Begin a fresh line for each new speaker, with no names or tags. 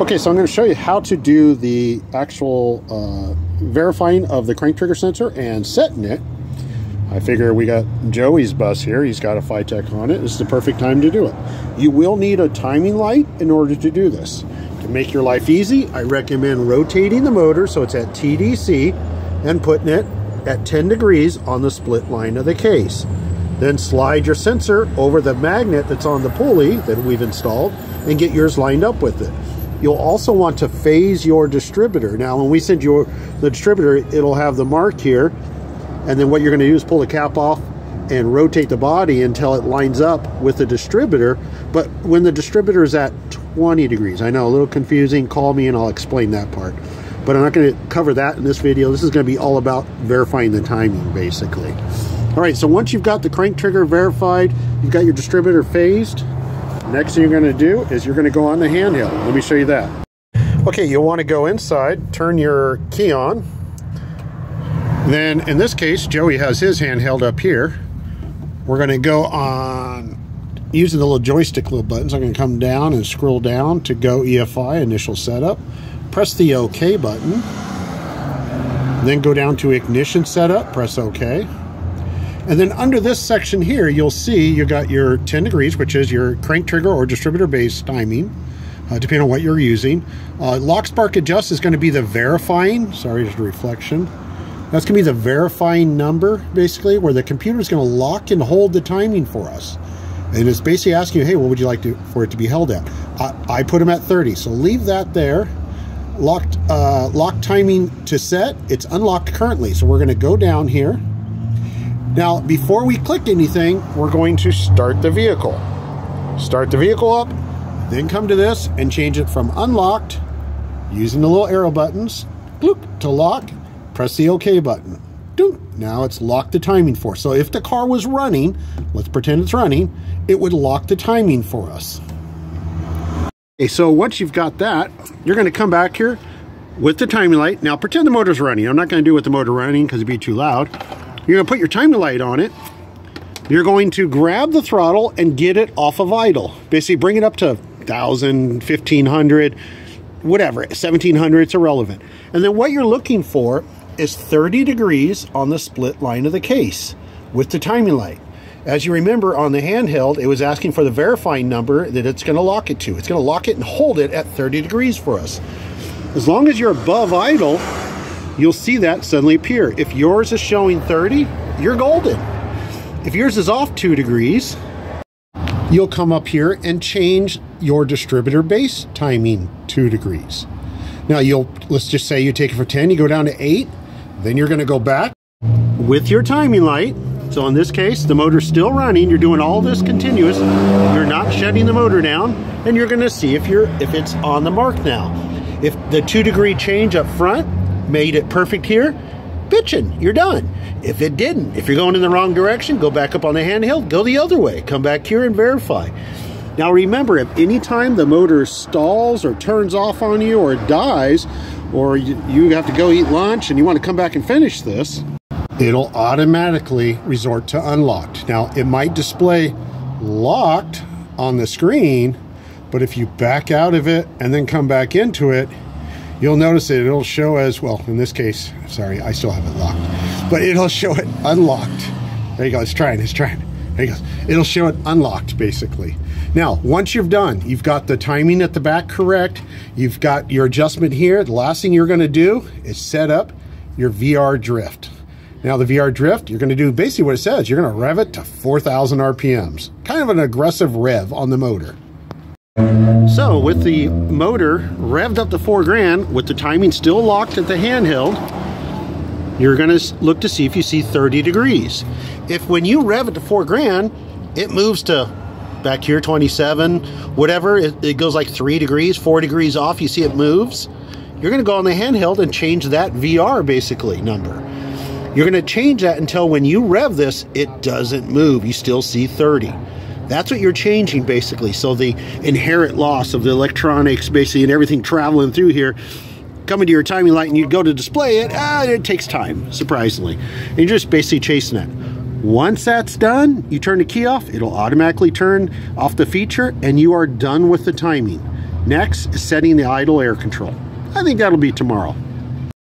Okay, so I'm going to show you how to do the actual uh, verifying of the crank trigger sensor and setting it. I figure we got Joey's bus here. He's got a FiTech on it. This is the perfect time to do it. You will need a timing light in order to do this. To make your life easy, I recommend rotating the motor so it's at TDC and putting it at 10 degrees on the split line of the case. Then slide your sensor over the magnet that's on the pulley that we've installed and get yours lined up with it. You'll also want to phase your distributor. Now, when we send you the distributor, it'll have the mark here. And then what you're going to do is pull the cap off and rotate the body until it lines up with the distributor. But when the distributor is at 20 degrees, I know a little confusing, call me and I'll explain that part. But I'm not going to cover that in this video. This is going to be all about verifying the timing, basically. All right, so once you've got the crank trigger verified, you've got your distributor phased, Next thing you're going to do is you're going to go on the handheld. Let me show you that. Okay, you'll want to go inside, turn your key on. Then in this case, Joey has his handheld up here. We're going to go on using the little joystick little buttons. I'm going to come down and scroll down to go EFI, initial setup. Press the OK button. Then go down to ignition setup, press OK. And then under this section here, you'll see you got your 10 degrees, which is your crank trigger or distributor based timing, uh, depending on what you're using. Uh, lock spark adjust is going to be the verifying, sorry, just a reflection. That's going to be the verifying number, basically, where the computer is going to lock and hold the timing for us. And it's basically asking you, hey, what would you like to, for it to be held at? I, I put them at 30, so leave that there. Locked, uh, lock timing to set, it's unlocked currently. So we're going to go down here now, before we click anything, we're going to start the vehicle. Start the vehicle up, then come to this and change it from unlocked, using the little arrow buttons, bloop, to lock, press the OK button. Doop. Now it's locked the timing for. So if the car was running, let's pretend it's running, it would lock the timing for us. Okay, so once you've got that, you're going to come back here with the timing light. Now pretend the motor's running. I'm not going to do it with the motor running because it'd be too loud. You're going to put your timing light on it. You're going to grab the throttle and get it off of idle. Basically bring it up to 1,000, 1,500, whatever, 1,700, it's irrelevant. And then what you're looking for is 30 degrees on the split line of the case with the timing light. As you remember on the handheld, it was asking for the verifying number that it's going to lock it to. It's going to lock it and hold it at 30 degrees for us. As long as you're above idle, you'll see that suddenly appear. If yours is showing 30, you're golden. If yours is off two degrees, you'll come up here and change your distributor base timing two degrees. Now you'll, let's just say you take it for 10, you go down to eight, then you're gonna go back with your timing light. So in this case, the motor's still running, you're doing all this continuous, you're not shutting the motor down, and you're gonna see if you're if it's on the mark now. If the two degree change up front made it perfect here, bitching, you're done. If it didn't, if you're going in the wrong direction, go back up on the handheld, go the other way, come back here and verify. Now remember, if anytime the motor stalls or turns off on you or dies, or you, you have to go eat lunch and you want to come back and finish this, it'll automatically resort to unlocked. Now it might display locked on the screen, but if you back out of it and then come back into it, you'll notice that it'll show as, well, in this case, sorry, I still have it locked, but it'll show it unlocked. There you go, it's trying, it's trying. There you go. It'll show it unlocked, basically. Now, once you've done, you've got the timing at the back correct, you've got your adjustment here, the last thing you're gonna do is set up your VR drift. Now the VR drift, you're gonna do basically what it says. You're gonna rev it to 4,000 RPMs. Kind of an aggressive rev on the motor. So with the motor revved up to four grand, with the timing still locked at the handheld, you're gonna look to see if you see 30 degrees. If when you rev it to four grand, it moves to back here 27, whatever, it, it goes like three degrees, four degrees off, you see it moves, you're gonna go on the handheld and change that VR basically number. You're gonna change that until when you rev this, it doesn't move, you still see 30. That's what you're changing basically. So the inherent loss of the electronics basically and everything traveling through here coming to your timing light and you go to display it, ah, it takes time, surprisingly. And you're just basically chasing that. Once that's done, you turn the key off, it'll automatically turn off the feature and you are done with the timing. Next, is setting the idle air control. I think that'll be tomorrow.